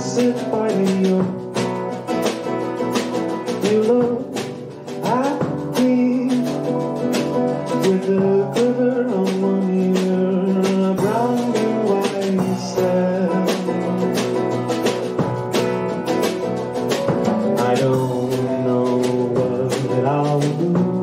sit by you. You look at me with a quiver on one ear and a brown blue eye stare. I don't know what I'll do.